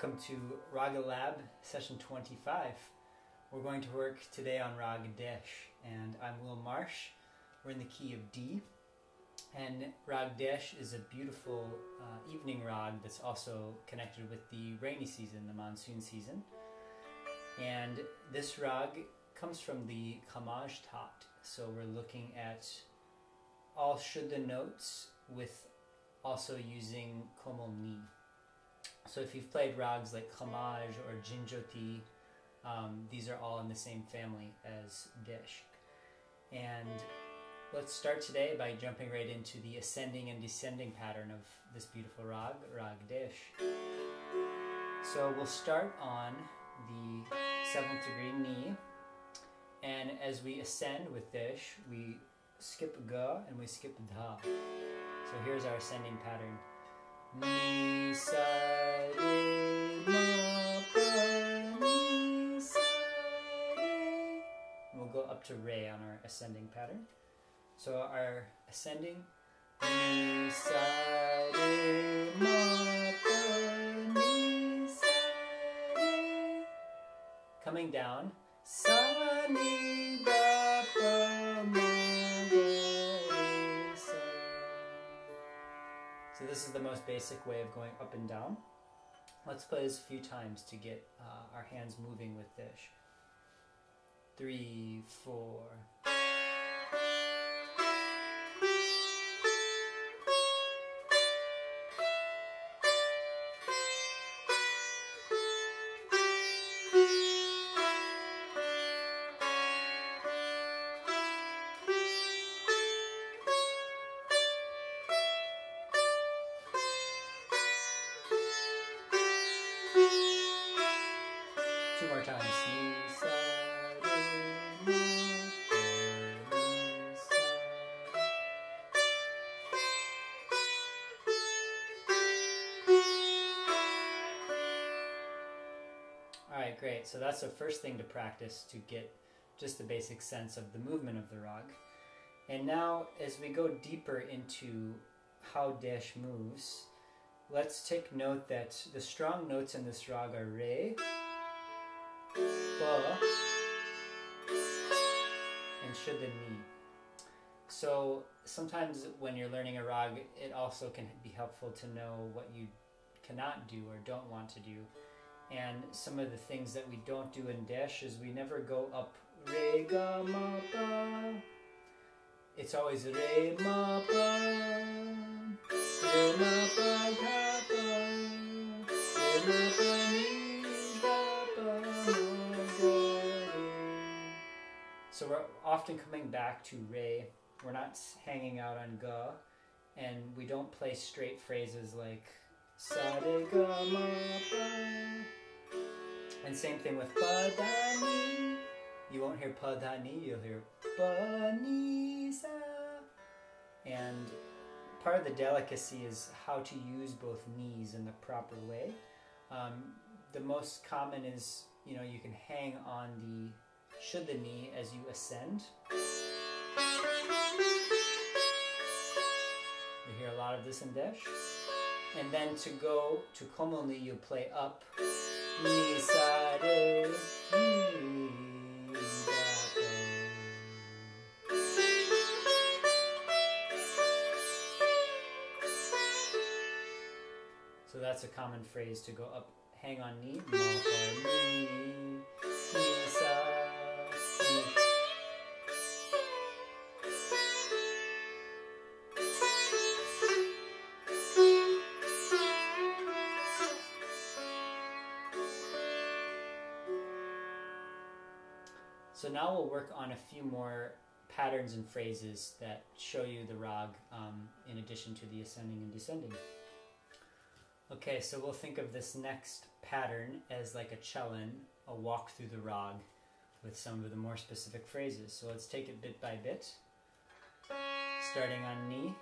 welcome to Raga Lab session 25. We're going to work today on Rag Desh, and I'm Will Marsh. We're in the key of D, and Rag Desh is a beautiful uh, evening rag that's also connected with the rainy season, the monsoon season. And this rag comes from the Khamaj Tat, so we're looking at all Shuddha notes with also using Komal Ni. So if you've played rags like Khamaj or Jhinjhoti, um, these are all in the same family as Desh. And let's start today by jumping right into the ascending and descending pattern of this beautiful rag, Rag Desh. So we'll start on the seventh degree Ni, and as we ascend with Desh, we skip Ga and we skip Dha. So here's our ascending pattern. Mi, mi, we'll go up to re on our ascending pattern. So our ascending mi, sa, re, ma, pa, mi, sa, re. Coming down this is the most basic way of going up and down. Let's play this a few times to get uh, our hands moving with this. Three, four. More sa. All right, great. So that's the first thing to practice to get just the basic sense of the movement of the rag. And now, as we go deeper into how Desh moves, let's take note that the strong notes in this rag are re, ba, and shuddha ni. So sometimes when you're learning a rag, it also can be helpful to know what you cannot do or don't want to do. And some of the things that we don't do in Desh is we never go up re ga ma pa. It's always re ma pa, re ma pa ga pa, re ma ni So we're often coming back to re. We're not hanging out on ga, and we don't play straight phrases like sa re ga ma pa. And same thing with pa da ni. You won't hear pa da ni, you'll hear pa ni sa. And part of the delicacy is how to use both nis in the proper way. Um, the most common is, you know, you can hang on the shuddha ni as you ascend. You hear a lot of this in Desh. And then to go to ni, you play up. So that's a common phrase to go up, hang on ni, So now we'll work on a few more patterns and phrases that show you the rag um, in addition to the ascending and descending. Okay, so we'll think of this next pattern as like a chalan, a walk through the rag with some of the more specific phrases. So let's take it bit by bit. Starting on ni.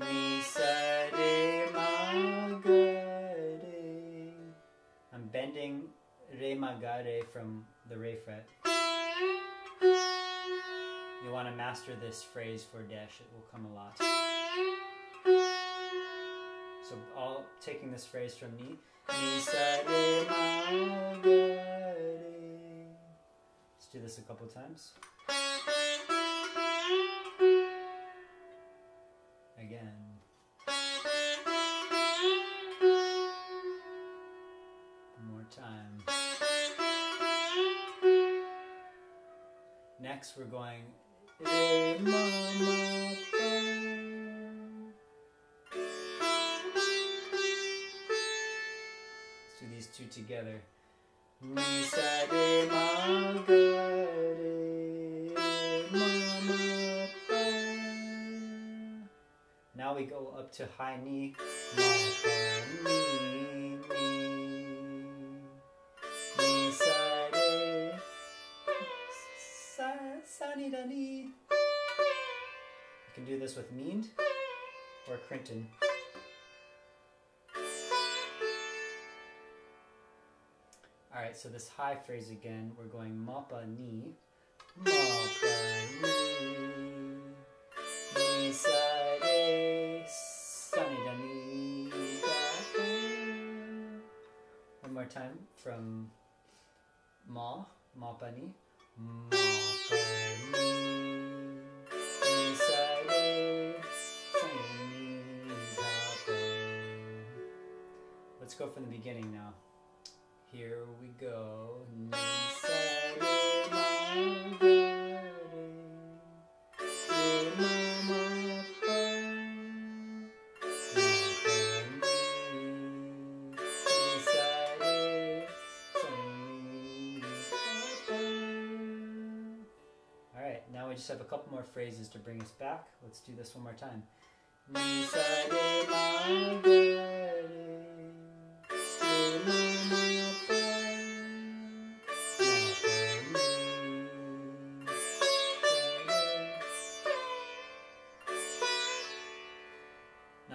Ni sa re ma ga. I'm bending re ma ga re from the re fret. You want to master this phrase for Desh, it will come a lot. So all taking this phrase from me. Let's do this a couple times. Again. One more time. Next we're going do these two together. Now we go up to high ni. Can do this with Meend or krintan. Alright, so this high phrase again, we're going mapa ni. Mapa ni. Ni sa da ni. One more time from ma, mapa ni. Go from the beginning now. Here we go. Now we just have a couple more phrases to bring us back. Let's do this one more time.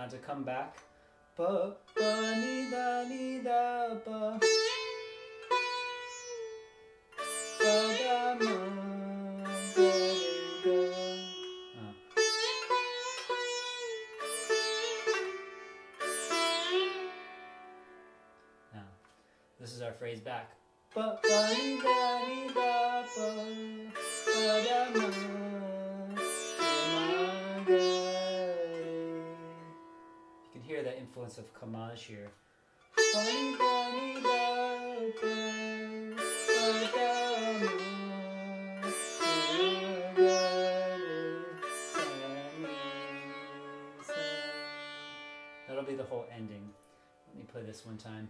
Now to come back. Ni, da, ni, da, da, ma, re. Ah. Now, this is our phrase back. Hear the influence of Khamaj here. That'll be the whole ending. Let me play this one time.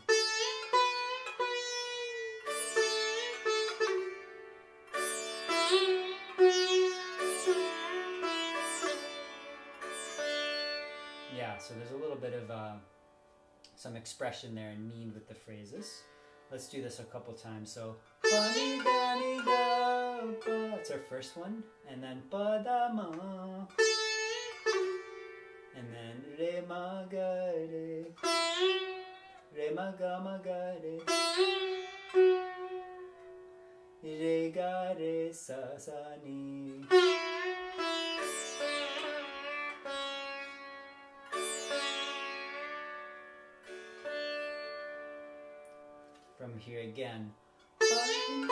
So there's a little bit of uh, some expression there and meend with the phrases. Let's do this a couple times. So, da ni da ba. That's our first one, and then ba da ma, and then re ma ga re, re ma ga ma ga re, re ga re sa sa ni. From here again. One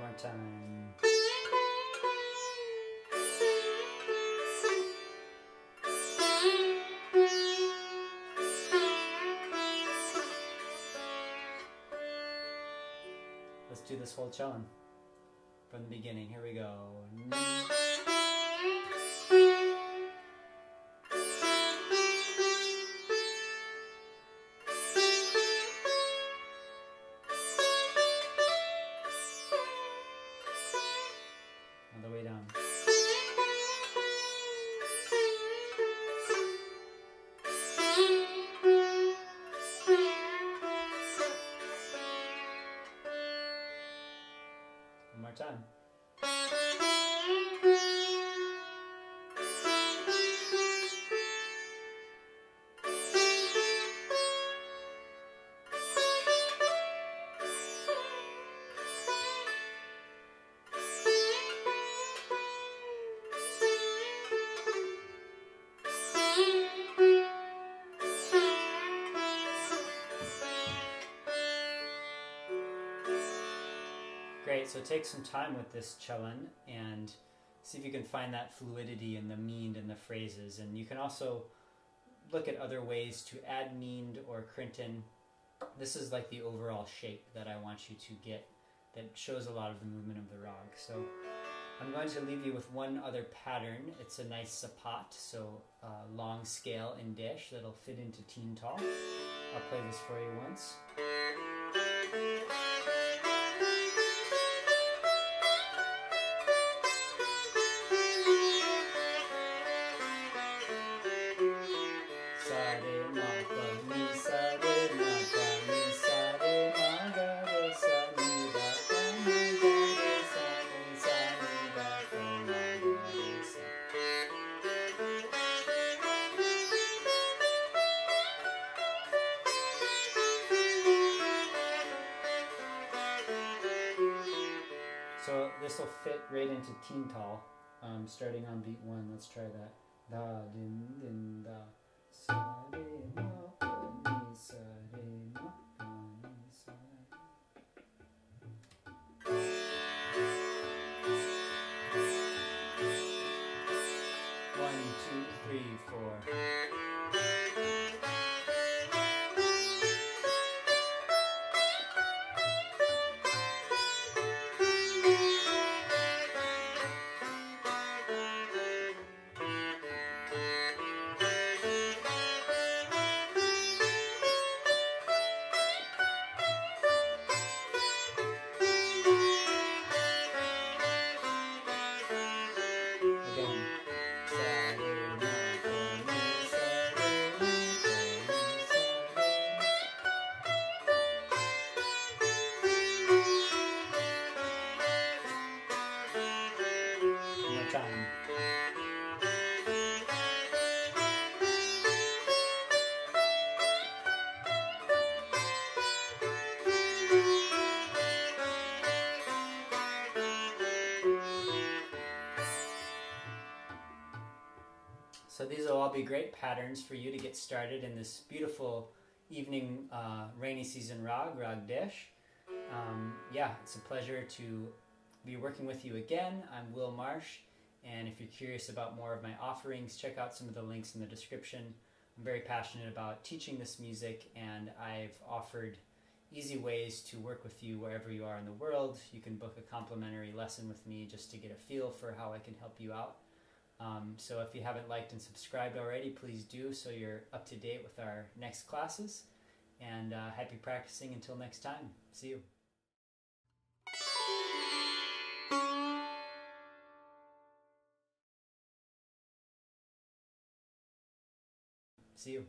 more time. Do this whole chalan from the beginning. Here we go. Time. Great, so take some time with this chalan and see if you can find that fluidity in the meend and the phrases. And you can also look at other ways to add meend or krintan. This is like the overall shape that I want you to get that shows a lot of the movement of the rag. So I'm going to leave you with one other pattern. It's a nice sapat, so long scale in Desh that'll fit into teen taal. I'll play this for you once. This will fit right into teen taal, um, starting on beat one. Let's try that. Da din din da sa So these will all be great patterns for you to get started in this beautiful evening uh, rainy season rag, rag Desh. Um, yeah, it's a pleasure to be working with you again. I'm Will Marsh, and if you're curious about more of my offerings, check out some of the links in the description. I'm very passionate about teaching this music, and I've offered easy ways to work with you wherever you are in the world. You can book a complimentary lesson with me just to get a feel for how I can help you out. Um, so if you haven't liked and subscribed already, please do so you're up to date with our next classes. And uh, happy practicing until next time. See you. See you.